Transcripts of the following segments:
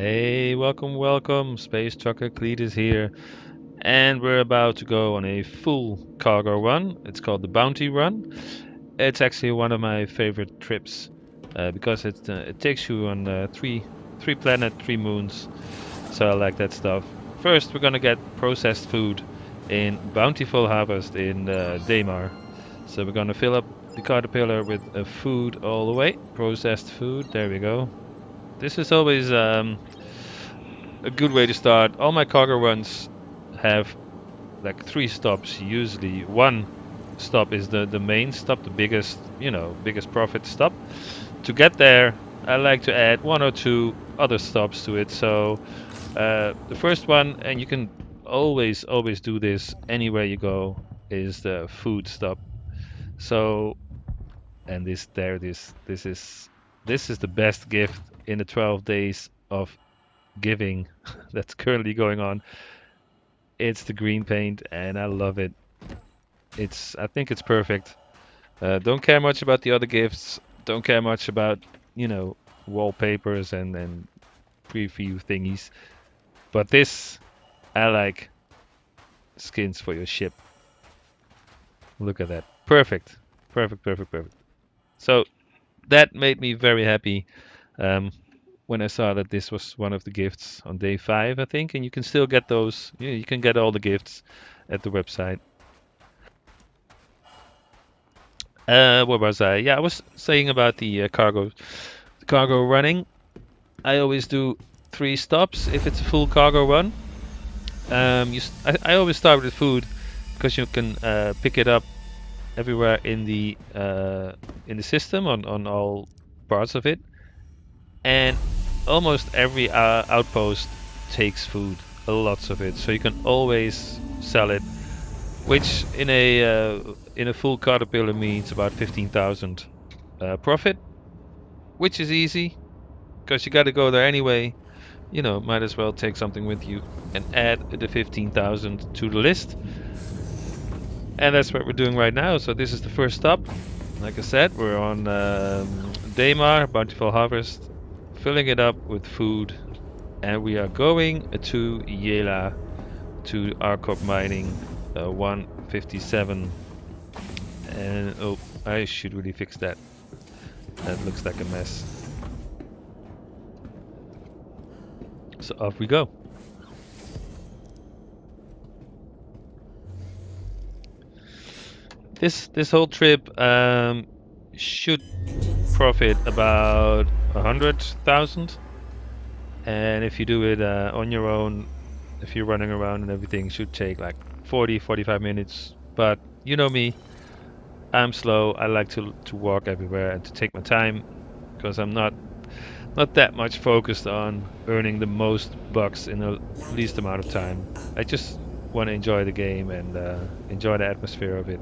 Hey, welcome, welcome. Space Trucker Cletus here. And we're about to go on a full cargo run. It's called the Bounty Run. It's actually one of my favorite trips uh, because it, uh, it takes you on uh, three, three planet, three moons. So I like that stuff. First, we're gonna get processed food in Bountiful Harvest in uh, Daymar. So we're gonna fill up the caterpillar with uh, food all the way. Processed food, there we go. This is always um, a good way to start. All my cargo runs have like three stops usually. One stop is the, the main stop, the biggest, you know, biggest profit stop. To get there, I like to add one or two other stops to it. So uh, the first one, and you can always, always do this anywhere you go, is the food stop. So, and this, there it is. This is, this is the best gift in the 12 days of giving that's currently going on. It's the green paint, and I love it. It's, I think it's perfect. Uh, don't care much about the other gifts. Don't care much about, you know, wallpapers and and preview thingies. But this, I like. Skins for your ship. Look at that. Perfect. Perfect, perfect, perfect. So that made me very happy um, when I saw that this was one of the gifts on day five, I think. And you can still get those. You, you can get all the gifts at the website. Uh, where was I? Yeah, I was saying about the uh, cargo, cargo running. I always do three stops if it's a full cargo run. Um, you, I, I always start with food because you can uh, pick it up everywhere in the uh, in the system on on all parts of it, and almost every uh, outpost takes food, lots of it. So you can always sell it, which in a uh, in a full caterpillar means about fifteen thousand uh, profit, which is easy because you got to go there anyway. You know, might as well take something with you and add the 15,000 to the list. And that's what we're doing right now. So this is the first stop. Like I said, we're on um, Daymar, Bountiful Harvest, filling it up with food. And we are going to Yela, to ArcCorp Mining uh, 157. And, oh, I should really fix that. That looks like a mess. So off we go. This this whole trip um, should profit about a hundred thousand, and if you do it uh, on your own, if you're running around and everything, should take like 40, 45 minutes. But you know me, I'm slow. I like to to walk everywhere and to take my time because I'm not not that much focused on earning the most bucks in the least amount of time. I just want to enjoy the game and uh, enjoy the atmosphere of it.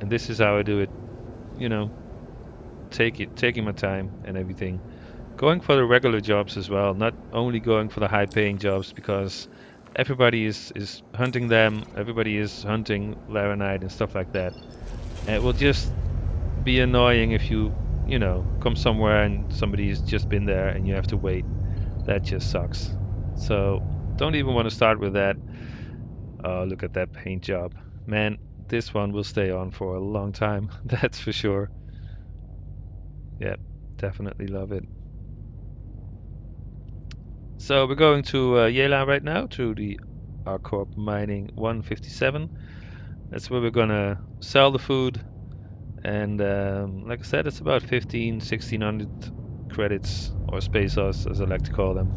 And this is how I do it. You know, take it, taking my time and everything. Going for the regular jobs as well, not only going for the high-paying jobs because everybody is is hunting them. Everybody is hunting Laranite and stuff like that. And it will just be annoying if you you know, come somewhere and somebody's just been there and you have to wait. That just sucks. So don't even want to start with that. Oh, look at that paint job. Man, this one will stay on for a long time. That's for sure. Yep, definitely love it. So we're going to uh, Yela right now, to the ArcCorp Mining 157. That's where we're gonna sell the food and um, like I said it's about 15 1600 credits or pesos as I like to call them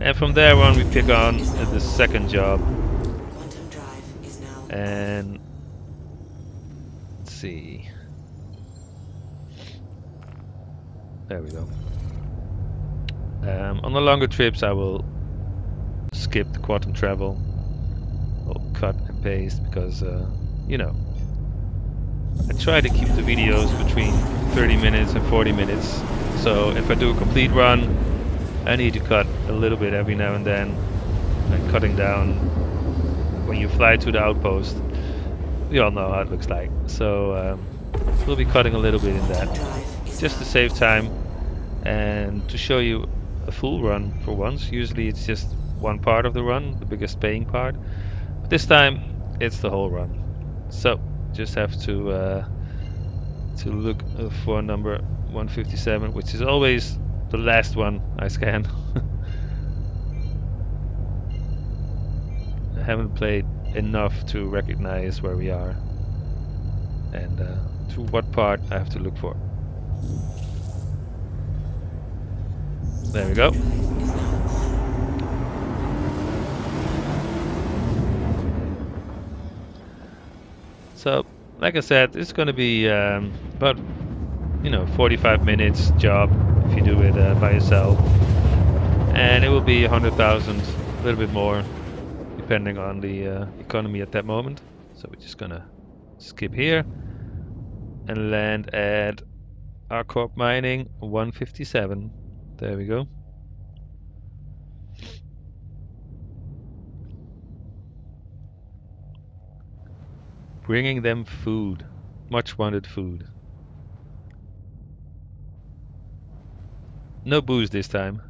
and from there on we pick on the second job and let's see there we go um, on the longer trips I will skip the quantum travel or cut and paste because uh, you know I try to keep the videos between 30 minutes and 40 minutes. So if I do a complete run, I need to cut a little bit every now and then. Like cutting down when you fly to the outpost. We all know how it looks like. So um, we'll be cutting a little bit in that. Just to save time and to show you a full run for once. Usually it's just one part of the run, the biggest paying part. But this time it's the whole run. So just have to uh, to look for number 157, which is always the last one I scan. I haven't played enough to recognize where we are and uh, to what part I have to look for. There we go. So, like I said, it's going to be um, about, you know, 45 minutes job if you do it uh, by yourself. And it will be 100,000, a little bit more, depending on the uh, economy at that moment. So we're just going to skip here and land at ArcCorp Mining 157. There we go. Bringing them food. Much wanted food. No booze this time.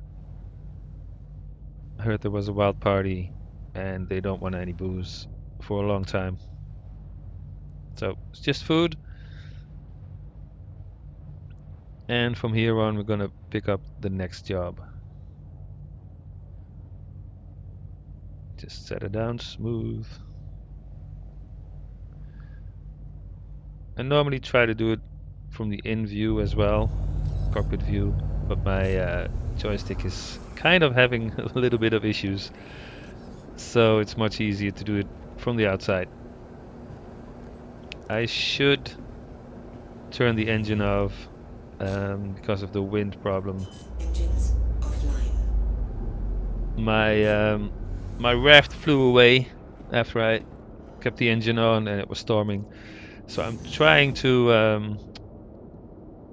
I heard there was a wild party and they don't want any booze for a long time. So it's just food. And from here on we're gonna pick up the next job. Just set it down smooth. I normally try to do it from the in view as well, cockpit view, but my uh, joystick is kind of having a little bit of issues. So it's much easier to do it from the outside. I should turn the engine off um, because of the wind problem. My um, my raft flew away after I kept the engine on and it was storming. So I'm trying to um,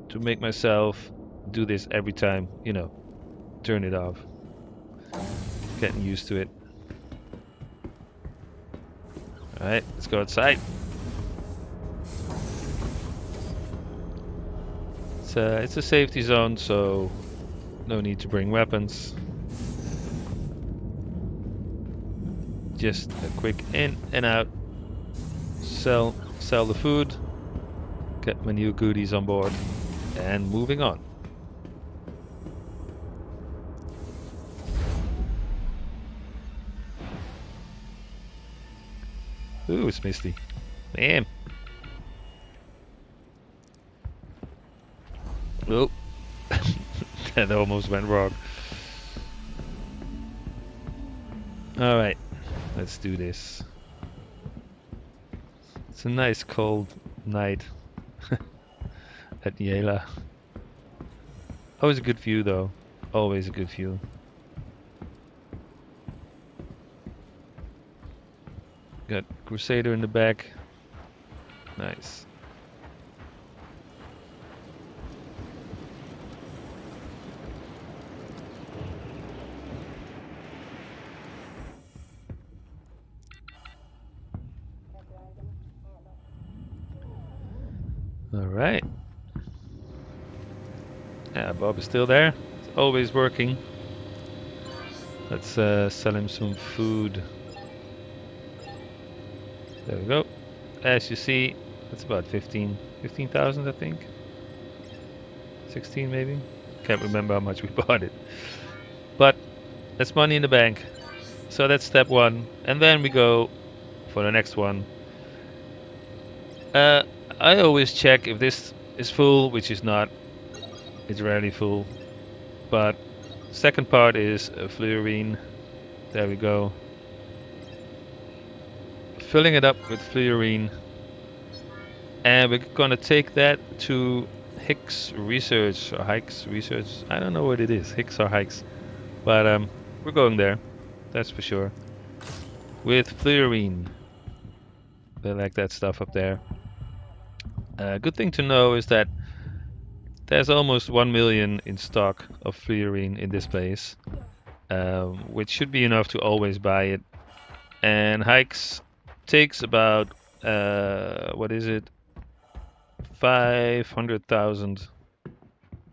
to make myself do this every time, you know, turn it off. Getting used to it. Alright, let's go outside. It's a, it's a safety zone, so no need to bring weapons. Just a quick in and out. Sell sell the food, get my new goodies on board, and moving on. Ooh, it's misty. Damn. Oh, that almost went wrong. Alright, let's do this. It's a nice cold night at Yela. Always a good view though. Always a good view. Got Crusader in the back. Nice. Alright. Bob is still there. It's always working. Let's uh, sell him some food. There we go. As you see, it's about 15, 15,000 I think. 16 maybe. Can't remember how much we bought it. But that's money in the bank. So that's step one. And then we go for the next one. Uh, I always check if this is full, which is not. It's rarely full. But second part is fluorine. There we go. Filling it up with fluorine. And we're gonna take that to Hicks Research or Hikes Research. I don't know what it is, Hicks or Hikes. But um, we're going there. That's for sure. With fluorine. They like that stuff up there. A uh, good thing to know is that there's almost 1 million in stock of fluorine in this place, um, which should be enough to always buy it. And Hikes takes about, uh, what is it, 500,000,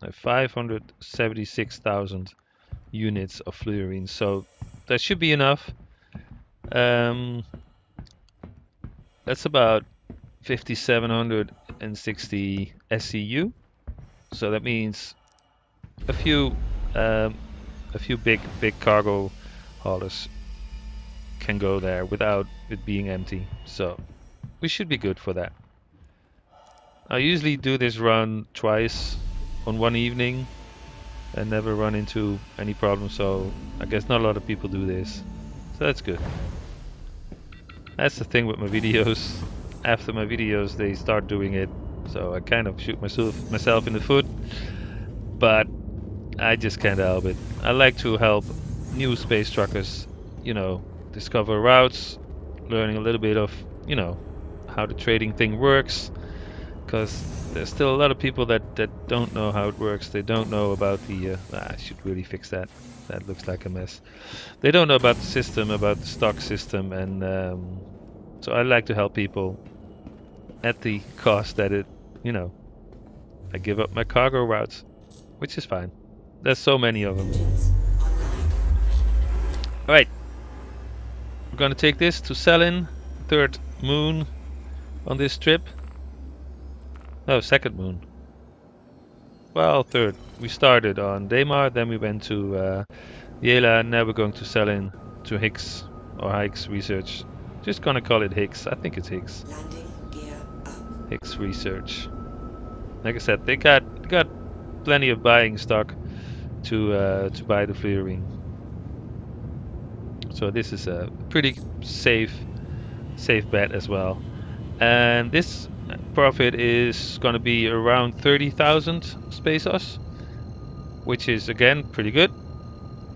uh, 576,000 units of fluorine. So that should be enough. Um, that's about 5760 SCU. So that means a few um, a few big big cargo haulers can go there without it being empty. So we should be good for that. I usually do this run twice on one evening and never run into any problems so I guess not a lot of people do this so that's good that's the thing with my videos after my videos they start doing it so I kind of shoot myself myself in the foot but I just can't help it I like to help new space truckers you know discover routes learning a little bit of you know how the trading thing works because there's still a lot of people that, that don't know how it works. They don't know about the... Uh, ah, I should really fix that. That looks like a mess. They don't know about the system, about the stock system, and um, so I like to help people at the cost that it, you know, I give up my cargo routes, which is fine. There's so many of them. Alright. We're gonna take this to Cellin, third moon on this trip. No, second moon. Well, third. We started on Daymar, then we went to uh, Yela, now we're going to Cellin to Higgs or Higgs Research. Just gonna call it Higgs. I think it's Higgs. Higgs Research. Like I said, they got got plenty of buying stock to uh, to buy the fluorine. So this is a pretty safe safe bet as well. And this profit is going to be around 30,000 Specos, which is again pretty good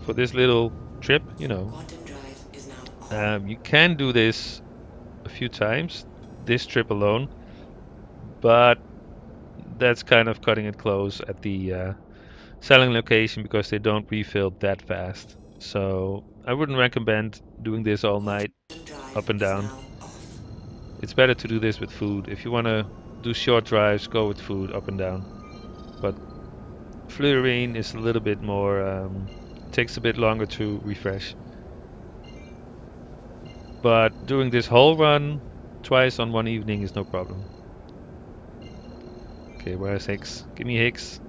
for this little trip, you know. Um, you can do this a few times, this trip alone, but that's kind of cutting it close at the uh, Cellin location because they don't refill that fast. So I wouldn't recommend doing this all night, up and down. It's better to do this with food. If you want to do short drives, go with food up and down. But fluorine is a little bit more, um, takes a bit longer to refresh. But doing this whole run twice on one evening is no problem. Okay, where's Hicks? Give me Hicks.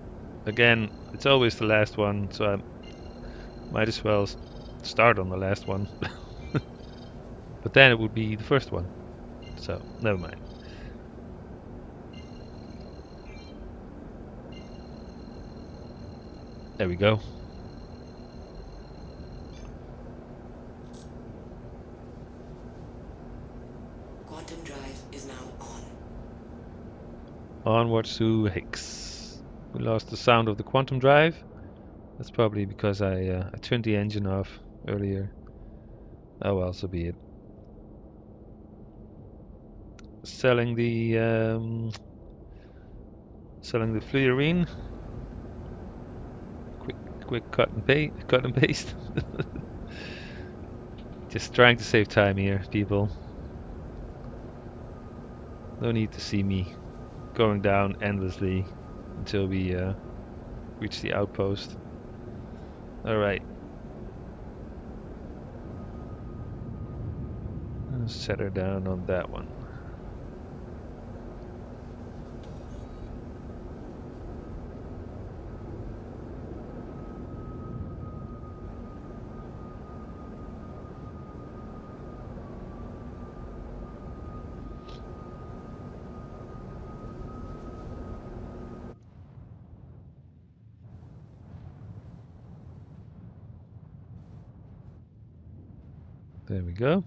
Again, it's always the last one, so I might as well start on the last one. but then it would be the first one. So, never mind. There we go. Quantum drive is now on. Onwards to Higgs. We lost the sound of the quantum drive. That's probably because I, uh, I turned the engine off earlier. Oh well, so be it selling the um, selling the fluorine. Quick, quick cut and paste. Cut and paste. Just trying to save time here, people. No need to see me going down endlessly until we uh, reach the outpost. Alright. Set her down on that one. There we go.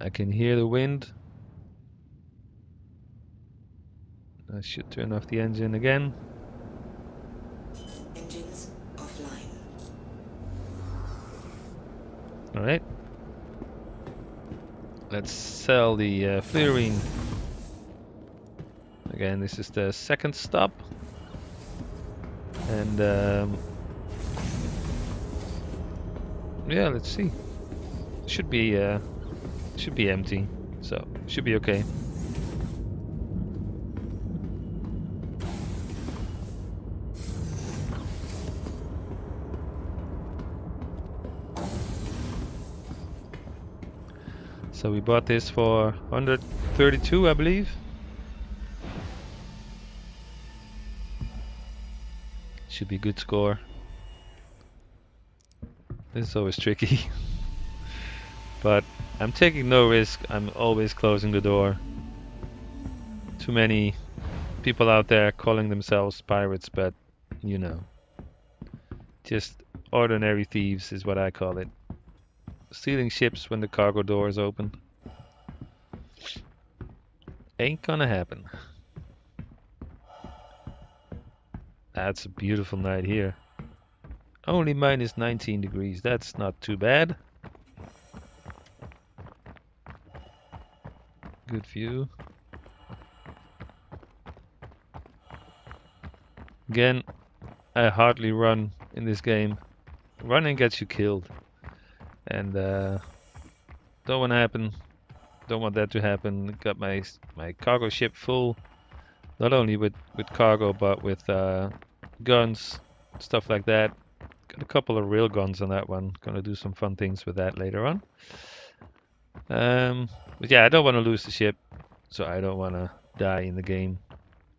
I can hear the wind. I should turn off the engine again. Engines offline. Alright. Let's sell the uh, fluorine. Again, this is the second stop and um, yeah, let's see. Should be uh, should be empty, so should be okay. So we bought this for 132, I believe. Should be a good score. This is always tricky. but I'm taking no risk. I'm always closing the door. Too many people out there calling themselves pirates, but you know. Just ordinary thieves is what I call it. Stealing ships when the cargo door is open. Ain't gonna happen. That's a beautiful night here. Only minus 19 degrees. That's not too bad. Good view. Again, I hardly run in this game. Running gets you killed. And uh, don't want to happen. Don't want that to happen. Got my my cargo ship full. Not only with, with cargo, but with uh, guns, stuff like that. Got a couple of real guns on that one. Gonna do some fun things with that later on. Um, but yeah, I don't want to lose the ship, so I don't want to die in the game.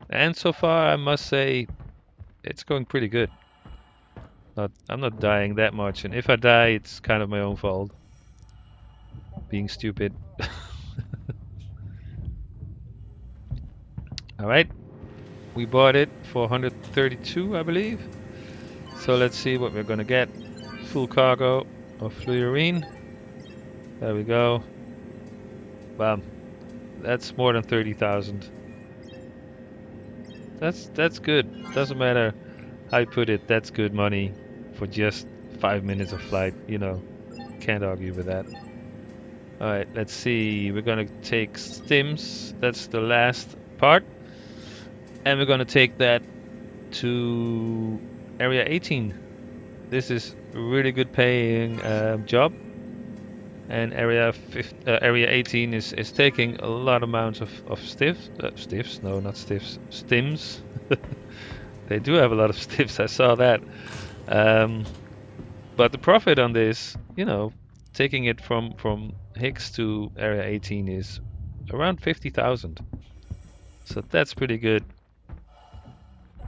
And so far, I must say, it's going pretty good. Not, I'm not dying that much, and if I die, it's kind of my own fault. Being stupid. Alright, we bought it for 132, I believe. So let's see what we're gonna get. Full cargo of fluorine. There we go. Well, that's more than 30,000. That's that's good. Doesn't matter how you put it. That's good money for just five minutes of flight. You know, can't argue with that. All right, let's see. We're gonna take stims. That's the last part and we're gonna take that to area 18 this is really good paying uh, job. And area 50, uh, area 18 is, is taking a lot amounts of, of stiffs uh, stiffs no not stiffs stims. They do have a lot of stiffs I saw that. Um, but the profit on this you know taking it from from Hicks to area 18 is around 50,000 so that's pretty good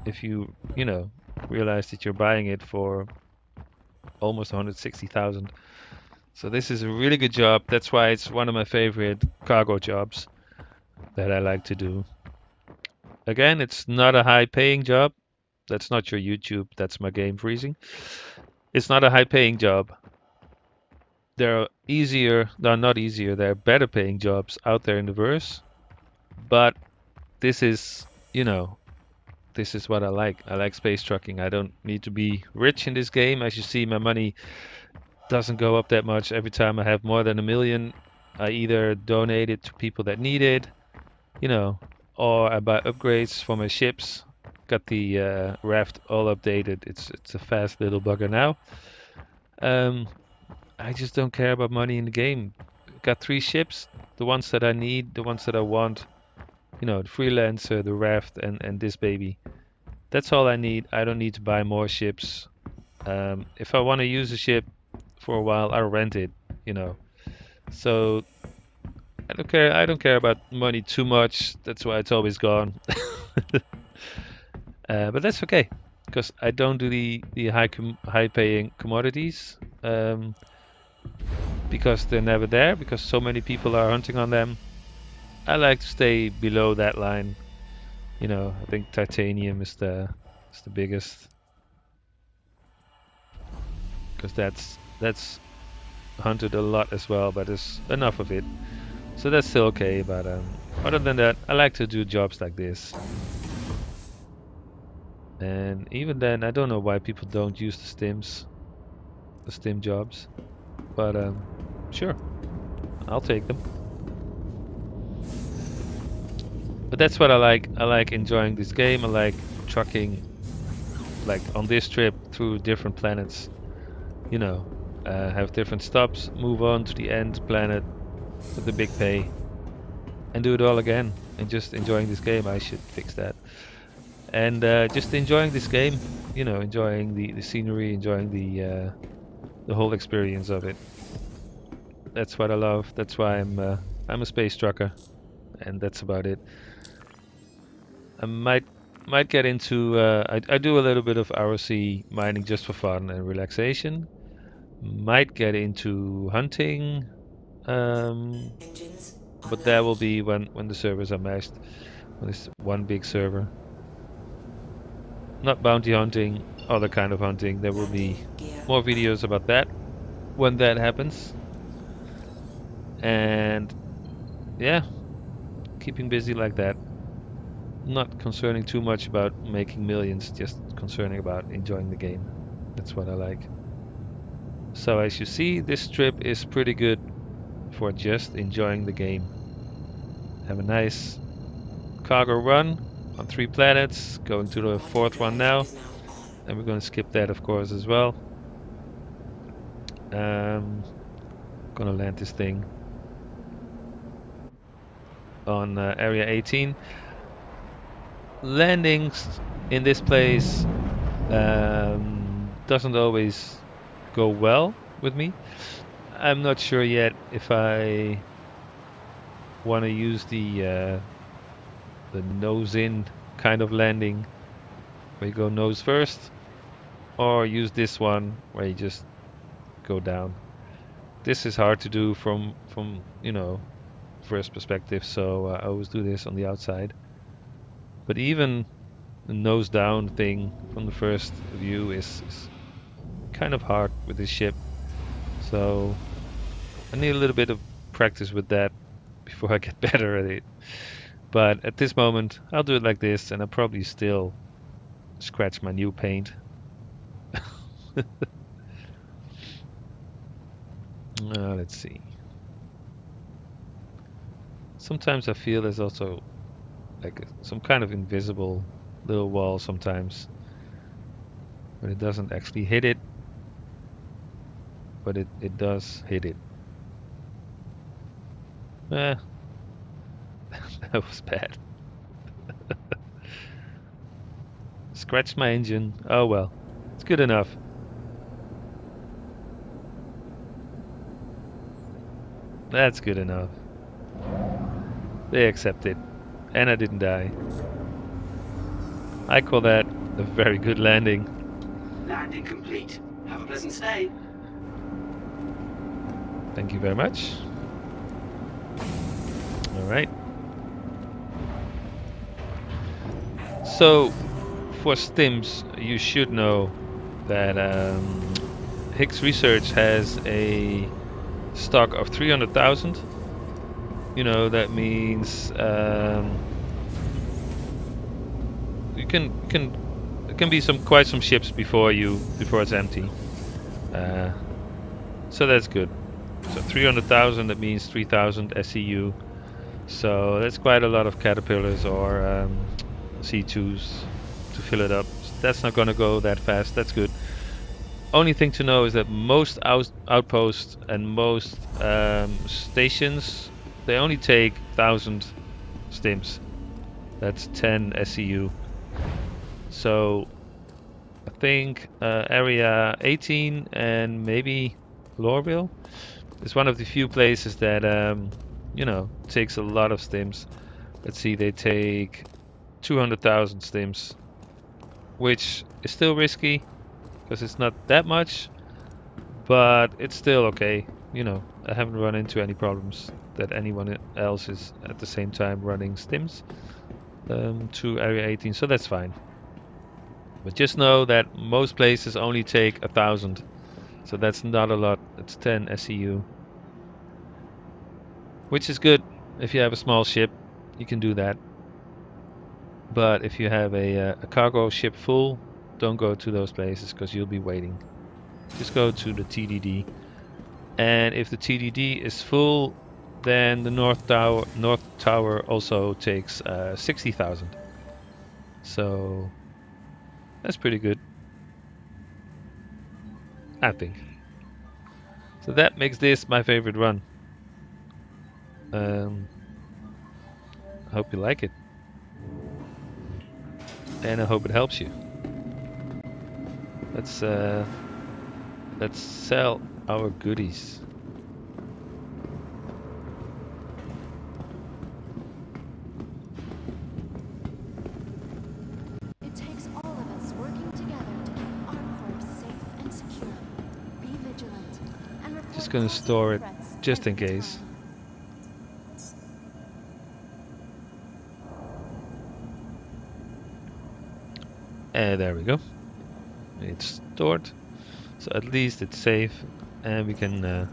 if you, you know, realize that you're buying it for almost 160,000. So this is a really good job. That's why it's one of my favorite cargo jobs that I like to do. Again, it's not a high paying job. That's not your YouTube. That's my game freezing. It's not a high paying job. There are easier, no, not easier, there are better paying jobs out there in the verse. But this is, you know, this is what I like. I like space trucking. I don't need to be rich in this game. As you see, my money doesn't go up that much. Every time I have more than a million, I either donate it to people that need it, you know, or I buy upgrades for my ships. Got the uh, raft all updated. It's it's a fast little bugger now. Um, I just don't care about money in the game. Got three ships, the ones that I need, the ones that I want you know, the freelancer, the raft, and and this baby. That's all I need. I don't need to buy more ships. Um, if I want to use a ship for a while, I'll rent it. You know, so I don't care. I don't care about money too much. That's why it's always gone. uh, but that's okay because I don't do the the high high paying commodities um, because they're never there because so many people are hunting on them. I like to stay below that line. You know, I think titanium is the is the biggest because that's that's hunted a lot as well, but there's enough of it, so that's still okay. But um, other than that, I like to do jobs like this. And even then, I don't know why people don't use the stims, the stim jobs, but um, sure, I'll take them. But that's what I like. I like enjoying this game. I like trucking, like on this trip through different planets. You know, uh, have different stops, move on to the end planet with the big pay, and do it all again. And just enjoying this game. I should fix that. And uh, just enjoying this game. You know, enjoying the, the scenery, enjoying the uh, the whole experience of it. That's what I love. That's why I'm uh, I'm a space trucker, and that's about it. I might might get into uh, I, I do a little bit of ROC mining just for fun and relaxation. Might get into hunting, um, but that will be when when the servers are meshed. When it's one big server. Not bounty hunting, other kind of hunting. There will be more videos about that when that happens. And yeah, keeping busy like that. Not concerning too much about making millions, just concerning about enjoying the game. That's what I like. So as you see, this trip is pretty good for just enjoying the game. Have a nice cargo run on three planets, going to the fourth one now. And we're going to skip that, of course, as well. Um, gonna land this thing on uh, area 18. Landings in this place um, doesn't always go well with me. I'm not sure yet if I want to use the uh, the nose in kind of landing, where you go nose first, or use this one where you just go down. This is hard to do from from you know first perspective, so uh, I always do this on the outside. But even the nose down thing from the first view is, is kind of hard with this ship. So I need a little bit of practice with that before I get better at it. But at this moment, I'll do it like this, and I'll probably still scratch my new paint. Uh, let's see. Sometimes I feel there's also like some kind of invisible little wall sometimes, but it doesn't actually hit it, but it, it does hit it. Eh, that was bad. Scratched my engine. Oh well, it's good enough. That's good enough. They accepted. And I didn't die. I call that a very good landing. Landing complete. Have a pleasant stay. Thank you very much. Alright. So, for stims, you should know that um, Higgs Research has a stock of 300,000. You know, that means um, you can can it can be some quite some ships before you before it's empty. Uh, so that's good. So 300,000 that means 3,000 SCU. So that's quite a lot of caterpillars or um, C2s to fill it up. So that's not going to go that fast. That's good. Only thing to know is that most out outposts and most um, stations they only take 1000 stims. That's 10 SCU. So I think uh, area 18 and maybe Lorville is one of the few places that um, you know takes a lot of stims. Let's see, they take 200,000 stims, which is still risky because it's not that much, but it's still okay. You know, I haven't run into any problems that anyone else is at the same time running stims um, to area 18, so that's fine. But just know that most places only take a thousand, so that's not a lot. It's 10 SCU, which is good if you have a small ship. You can do that. But if you have a, uh, a cargo ship full, don't go to those places because you'll be waiting. Just go to the TDD. And if the TDD is full, then the North Tower North Tower also takes uh, 60,000. So that's pretty good. I think. So that makes this my favorite run. Um, I hope you like it. And I hope it helps you. Let's uh, let's sell our goodies. Just gonna store it just in case. And there we go. It's stored, so at least it's safe, and we can uh,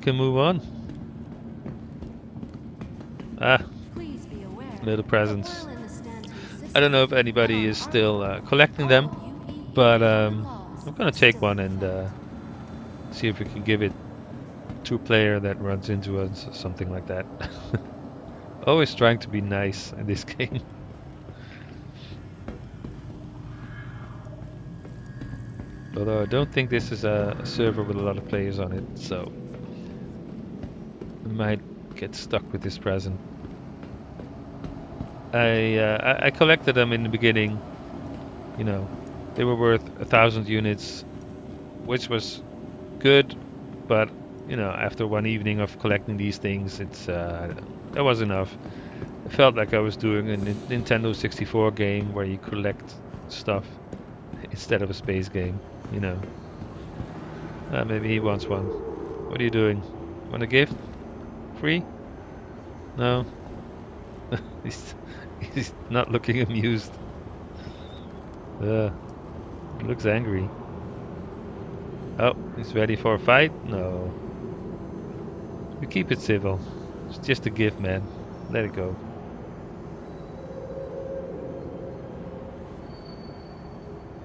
can move on. Ah, little presents. I don't know if anybody is still uh, collecting them, but um, I'm gonna take one and uh, see if we can give it to a player that runs into us or something like that. Always trying to be nice in this game. Although I don't think this is a server with a lot of players on it, so I might get stuck with this present. I, uh, I I collected them in the beginning. You know, they were worth a thousand units, which was good, but you know, after one evening of collecting these things, it's uh, that was enough. I felt like I was doing a Nintendo 64 game where you collect stuff instead of a space game. You know. Uh, maybe he wants one. What are you doing? Want a gift? Free? No. he's, he's not looking amused. Uh, looks angry. Oh, he's ready for a fight? No. We keep it civil. It's just a gift, man. Let it go.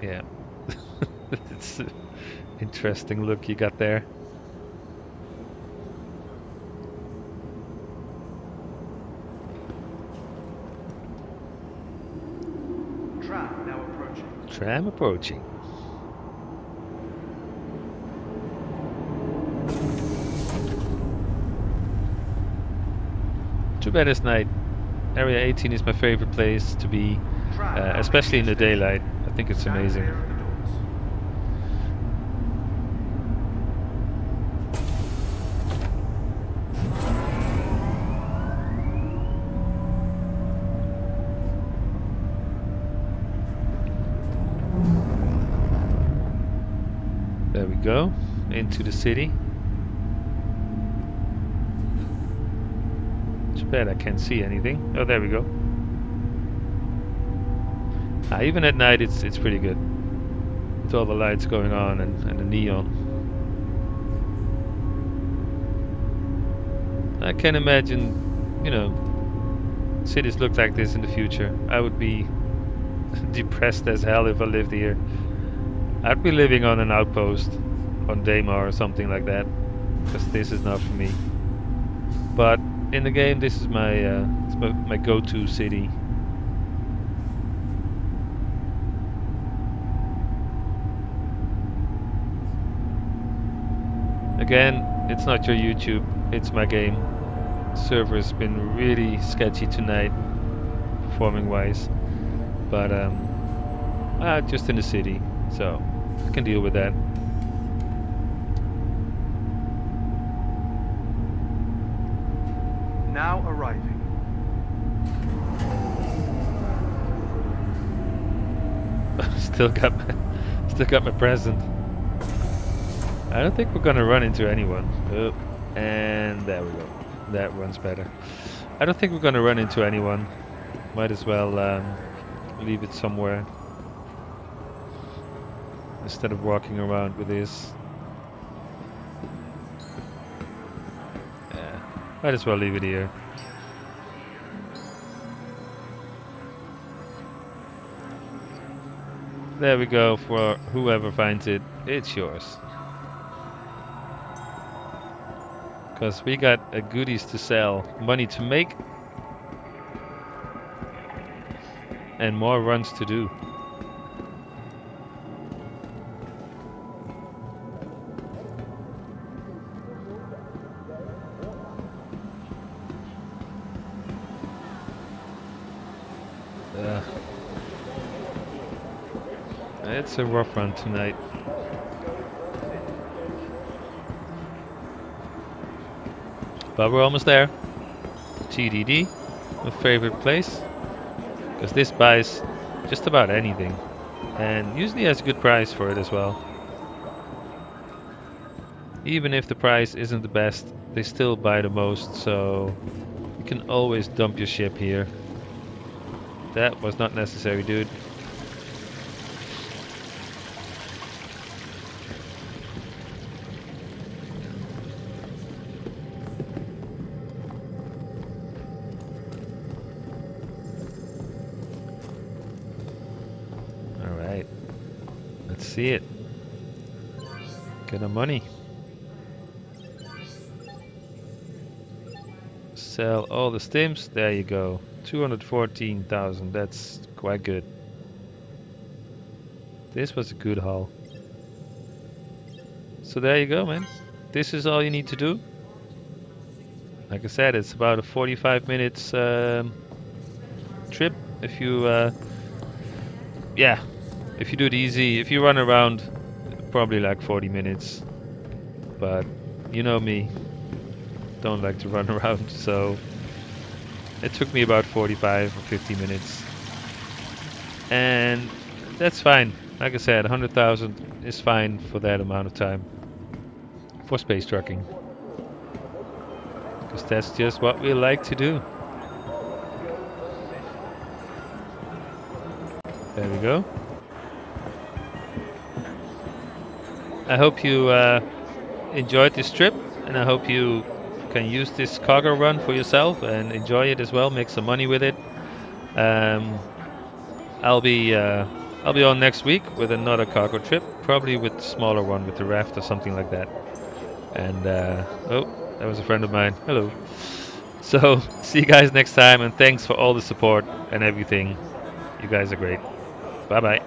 Yeah. it's an interesting look you got there. Tram now approaching. Tram approaching. Too bad it's night. Area 18 is my favorite place to be, uh, especially in the daylight. I think it's amazing. There we go. Into the city. Bad I can't see anything. Oh, there we go. Ah, even at night, it's it's pretty good. With all the lights going on and, and the neon. I can imagine, you know, cities look like this in the future. I would be depressed as hell if I lived here. I'd be living on an outpost on Daymar or something like that, because this is not for me. But in the game, this is my uh, my, my go-to city. Again, it's not your YouTube, it's my game. Server's been really sketchy tonight, performing wise, but um, uh, just in the city, so I can deal with that. Now arriving. still got my, still got my present. I don't think we're gonna run into anyone. Oh, and there we go. That runs better. I don't think we're gonna run into anyone. Might as well um, leave it somewhere instead of walking around with this. Might as well leave it here. There we go for whoever finds it. It's yours. Because we got goodies to sell, money to make, and more runs to do. It's a rough run tonight. But we're almost there. TDD, my favorite place. Because this buys just about anything. And usually has a good price for it as well. Even if the price isn't the best, they still buy the most, so you can always dump your ship here. That was not necessary, dude. See it. Get the money. Sell all the stims. There you go. 214,000. That's quite good. This was a good haul. So there you go, man. This is all you need to do. Like I said, it's about a 45 minutes um, trip. If you, uh, yeah, if you do it easy, if you run around, probably like 40 minutes. But you know me, don't like to run around, so it took me about 45 or 50 minutes. And that's fine. Like I said, 100,000 is fine for that amount of time for space trucking. Because that's just what we like to do. There we go. I hope you uh, enjoyed this trip and I hope you can use this cargo run for yourself and enjoy it as well, make some money with it. Um, I'll be uh, I'll be on next week with another cargo trip, probably with smaller one with the raft or something like that. And uh, oh, that was a friend of mine. Hello. So see you guys next time, and thanks for all the support and everything. You guys are great. Bye bye.